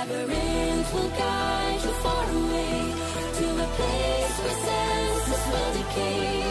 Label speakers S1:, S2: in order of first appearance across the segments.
S1: labyrinth will guide you far away to a place where senses will decay.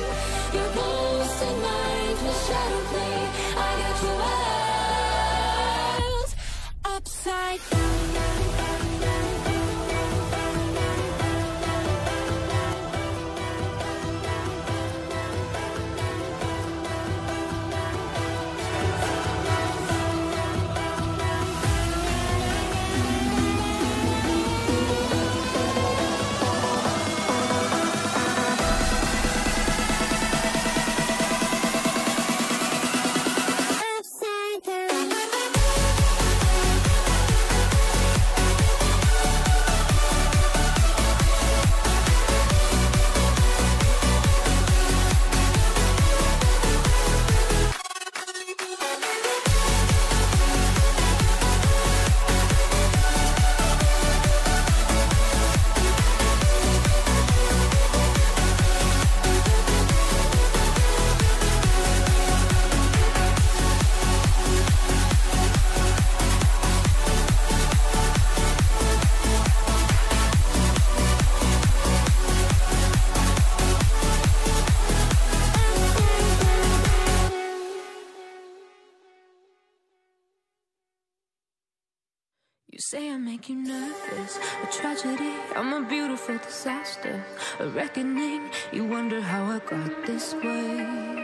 S2: A tragedy. I'm a beautiful disaster, a reckoning. You wonder how I got this way.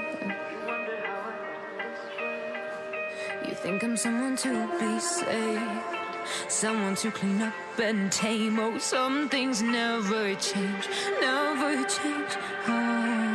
S2: You think I'm someone to be saved, someone to clean up and tame. Oh, some things never change, never change. Oh.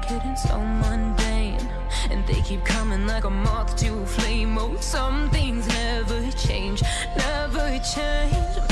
S2: delicate and so mundane. And they keep coming like a moth to a flame. Oh, some things never change, never change.